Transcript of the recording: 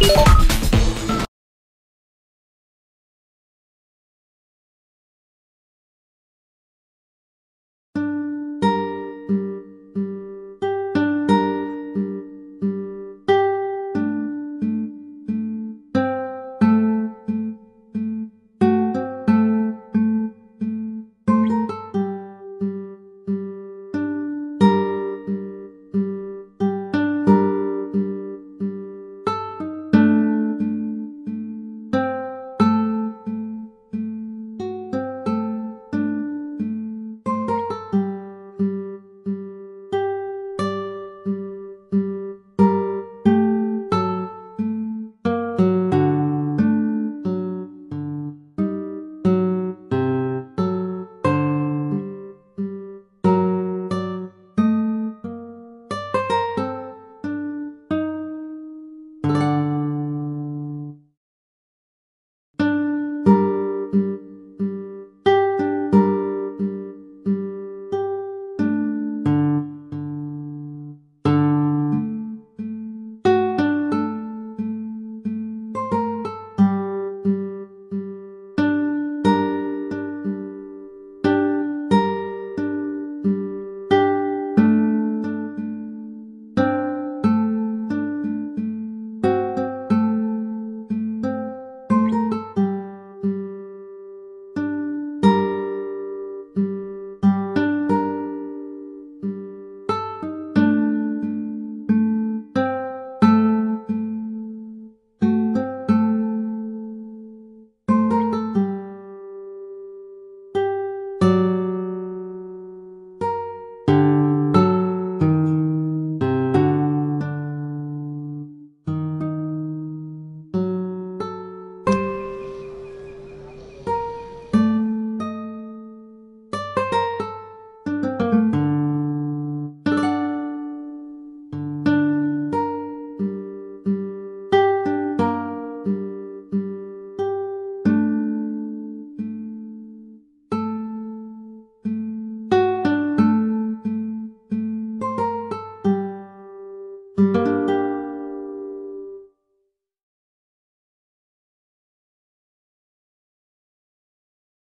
you